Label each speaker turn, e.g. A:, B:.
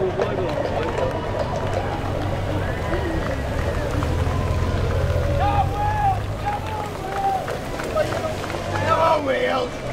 A: Oh, well.